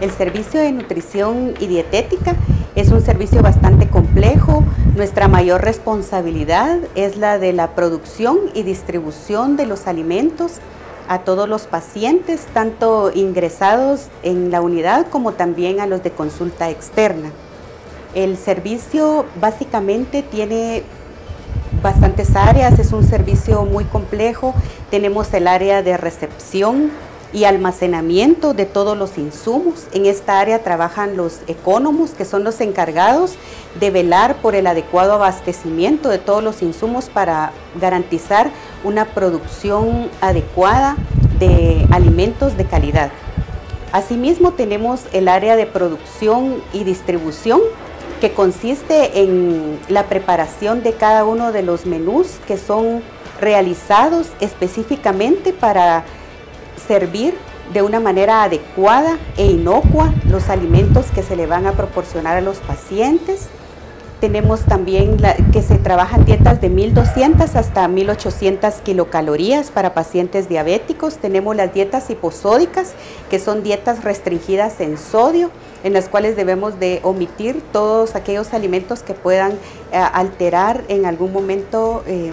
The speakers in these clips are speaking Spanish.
El servicio de nutrición y dietética es un servicio bastante complejo. Nuestra mayor responsabilidad es la de la producción y distribución de los alimentos a todos los pacientes, tanto ingresados en la unidad como también a los de consulta externa. El servicio básicamente tiene bastantes áreas, es un servicio muy complejo. Tenemos el área de recepción, y almacenamiento de todos los insumos. En esta área trabajan los ecónomos, que son los encargados de velar por el adecuado abastecimiento de todos los insumos para garantizar una producción adecuada de alimentos de calidad. Asimismo tenemos el área de producción y distribución que consiste en la preparación de cada uno de los menús que son realizados específicamente para servir de una manera adecuada e inocua los alimentos que se le van a proporcionar a los pacientes. Tenemos también que se trabajan dietas de 1200 hasta 1800 kilocalorías para pacientes diabéticos. Tenemos las dietas hiposódicas, que son dietas restringidas en sodio, en las cuales debemos de omitir todos aquellos alimentos que puedan eh, alterar en algún momento eh,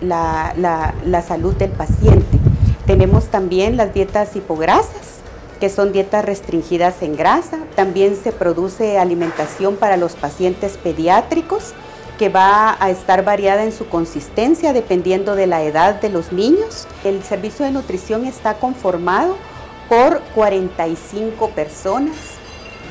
la salud del paciente. Tenemos también las dietas hipograsas, que son dietas restringidas en grasa. También se produce alimentación para los pacientes pediátricos, que va a estar variada en su consistencia dependiendo de la edad de los niños. El servicio de nutrición está conformado por 45 personas,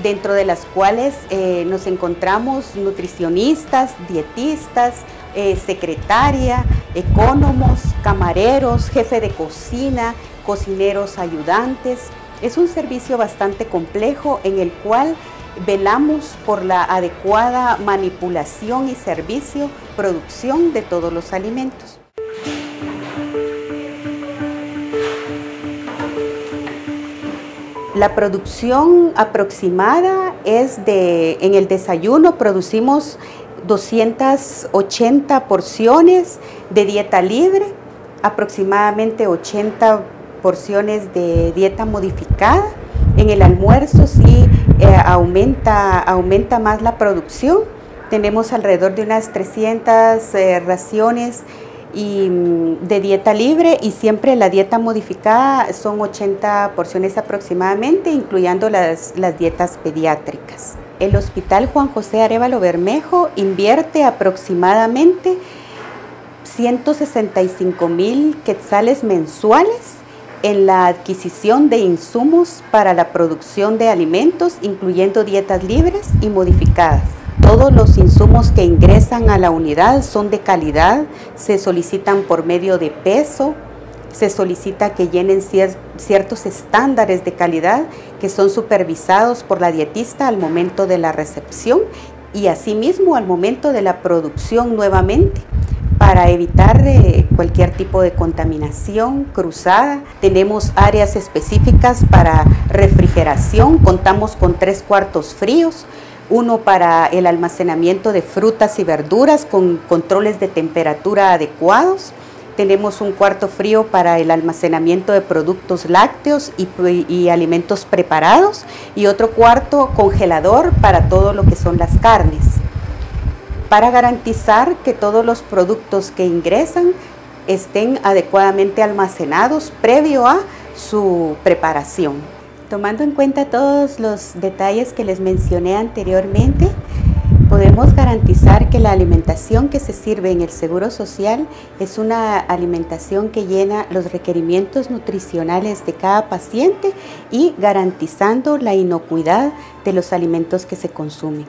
dentro de las cuales eh, nos encontramos nutricionistas, dietistas, eh, secretaria, ecónomos, camareros, jefe de cocina, cocineros ayudantes. Es un servicio bastante complejo en el cual velamos por la adecuada manipulación y servicio, producción de todos los alimentos. La producción aproximada es de, en el desayuno producimos 280 porciones de dieta libre, aproximadamente 80 porciones de dieta modificada. En el almuerzo sí eh, aumenta, aumenta más la producción. Tenemos alrededor de unas 300 eh, raciones y, mm, de dieta libre y siempre la dieta modificada son 80 porciones aproximadamente, incluyendo las, las dietas pediátricas. El Hospital Juan José Arevalo Bermejo invierte aproximadamente 165 mil quetzales mensuales en la adquisición de insumos para la producción de alimentos, incluyendo dietas libres y modificadas. Todos los insumos que ingresan a la unidad son de calidad, se solicitan por medio de peso, se solicita que llenen ciertos estándares de calidad que son supervisados por la dietista al momento de la recepción y asimismo al momento de la producción nuevamente para evitar eh, cualquier tipo de contaminación cruzada. Tenemos áreas específicas para refrigeración, contamos con tres cuartos fríos, uno para el almacenamiento de frutas y verduras con controles de temperatura adecuados, tenemos un cuarto frío para el almacenamiento de productos lácteos y, alimentos preparados y otro cuarto congelador para todo lo que son las carnes, para garantizar que todos los productos que ingresan estén adecuadamente almacenados previo a su preparación. Tomando en cuenta todos los detalles que les mencioné anteriormente, podemos garantizar que la alimentación que se sirve en el Seguro Social es una alimentación que llena los requerimientos nutricionales de cada paciente y garantizando la inocuidad de los alimentos que se consumen.